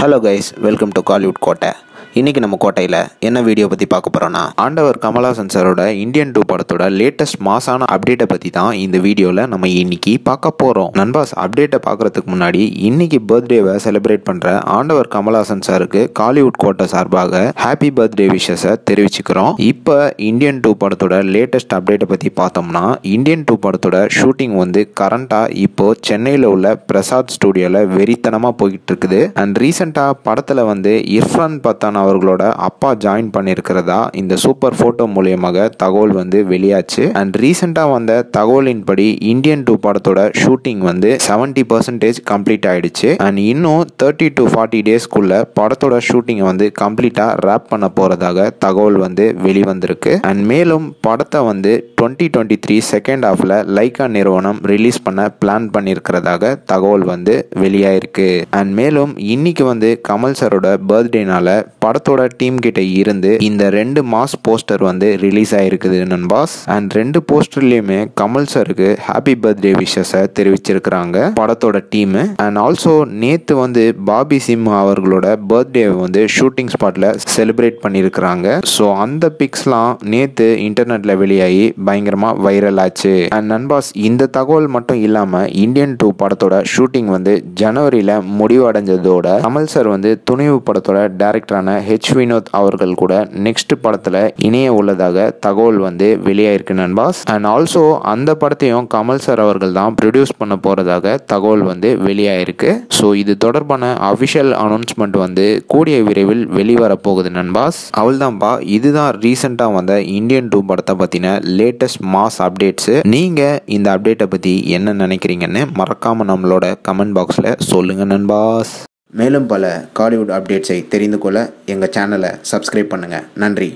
Hello guys welcome to Kollywood Kottai இன்னைக்கு நம்ம கோட்டையில் என்ன வீடியோ பற்றி பார்க்க போகிறோன்னா ஆண்டவர் கமலாசன் சாரோட இந்தியன் டூ படத்தோட லேட்டஸ்ட் மாசான அப்டேட்டை பற்றி தான் இந்த வீடியோவில் நம்ம இன்னைக்கு பார்க்க போகிறோம் நண்பாஸ் அப்டேட்டை பார்க்குறதுக்கு முன்னாடி இன்னைக்கு பர்த்டேவை செலிப்ரேட் பண்ணுற ஆண்டவர் கமலாசன் சாருக்கு காலிவுட் கோட்டை சார்பாக ஹாப்பி பர்த்டே விஷஸை தெரிவிச்சுக்கிறோம். இப்போ இந்தியன் டூ படத்தோட லேட்டஸ்ட் அப்டேட்டை பற்றி பார்த்தோம்னா இந்தியன் டூ படத்தோட ஷூட்டிங் வந்து கரண்ட்டாக இப்போ சென்னையில் உள்ள பிரசாத் ஸ்டூடியோவில் வெறித்தனமாக போய்கிட்டு இருக்குது. அண்ட் ரீசெண்டாக படத்தில் வந்து இர்ஃபான் பத்தான் அவர்களோட அப்பா ஜாயின் பண்ணியிருக்கிறதா? இந்த சூப்பர் ஃபோட்டோ மூலியமாக தகவல் வந்து வெளியாச்சு. அண்ட் ரீசெண்டாக வந்த தகவலின்படி இந்தியன் டூ படத்தோட ஷூட்டிங் வந்து செவன்டி பர்சன்டேஜ் கம்ப்ளீட் ஆயிடுச்சு. அண்ட் இன்னும் தேர்ட்டி டு ஃபார்ட்டி டேஸ்க்குள்ள படத்தோட ஷூட்டிங்கை வந்து கம்ப்ளீட்டாக ரேப் பண்ண போகிறதாக தகவல் வந்து வெளிவந்திருக்கு. அண்ட் மேலும் படத்தை வந்து டுவெண்ட்டி டுவெண்ட்டி த்ரீ செகண்ட் ஹாஃபில் லைக்கா நிறுவனம் ரிலீஸ் பண்ண பிளான் பண்ணியிருக்கிறதாக தகவல் வந்து வெளியாயிருக்கு. அண்ட் மேலும் இன்னைக்கு வந்து கமல் சரோட பர்த்டேனால படத்தோட டீம் கிட்ட இருந்து இந்த ரெண்டு மாஸ் போஸ்டர் வந்து ரிலீஸ் ஆயிருக்குது நண்பாஸ். அண்ட் ரெண்டு போஸ்டர்லயுமே கமல் சருக்கு ஹாப்பி பர்த்டே விஷஸை தெரிவிச்சிருக்கிறாங்க படத்தோட டீம் அண்ட் ஆல்சோ நேத்து வந்து பாபி சிம் அவர்களோட பர்த்டே வந்து ஷூட்டிங் ஸ்பாட்ல செலிப்ரேட் பண்ணியிருக்கிறாங்க ஸோ அந்த பிக்ஸ்லாம் நேத்து இன்டர்நெட்ல வெளியாகி பயங்கரமா வைரல் ஆச்சு. அண்ட் நண்பாஸ் இந்த தகவல் மட்டும் இல்லாம இந்தியன் டூ படத்தோட ஷூட்டிங் வந்து ஜனவரியில முடிவடைஞ்சதோட கமல் சார் வந்து துணிவு படத்தோட டேரக்டரான ஹெச் வினோத் அவர்கள் கூட நெக்ஸ்ட் படத்தில் இணைய உள்ளதாக தகவல் வந்து வெளியாயிருக்கு நண்பாஸ் அண்ட் ஆல்சோ அந்த படத்தையும் கமல் சார் அவர்கள் தான் ப்ரொடியூஸ் பண்ண போகிறதாக தகவல் வந்து வெளியாயிருக்கு. ஸோ இது தொடர்பான அஃபிஷியல் அனௌன்ஸ்மெண்ட் வந்து கூடிய விரைவில் வெளிவர போகுது நண்பாஸ் அவள்தான்ப்பா இதுதான் ரீசெண்டாக வந்த இந்தியன் டூ படத்தை பற்றின லேட்டஸ்ட் மாஸ் அப்டேட்ஸு நீங்கள் இந்த அப்டேட்டை பற்றி என்ன நினைக்கிறீங்கன்னு மறக்காமல் நம்மளோட கமெண்ட் பாக்ஸில் சொல்லுங்கள் நண்பாஸ் மேலும் பல காலிவுட் அப்டேட்ஸை தெரிந்து கொள்ள எங்கள் சேனலை சப்ஸ்கிரைப் பண்ணுங்கள் நன்றி.